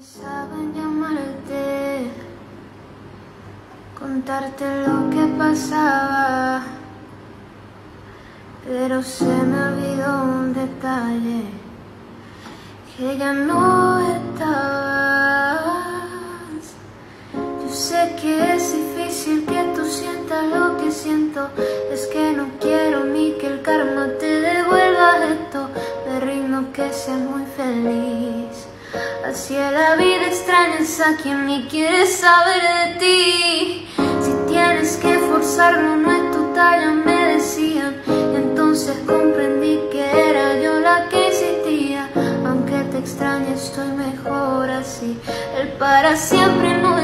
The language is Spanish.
Pensaba en llamarte, contarte lo que pasaba, pero se me olvidó un detalle, que ya no estabas. Yo sé que es difícil que tú sientas lo que siento, es que no quiero ni que el karma te devuelva esto, me rindo que seas muy feliz. Así a la vida extrañas a quien ni quiere saber de ti. Si tienes que forzarlo, no es tu talla, me decían. Entonces comprendí que era yo la que existía. Aunque te extrañe, estoy mejor así. El para siempre no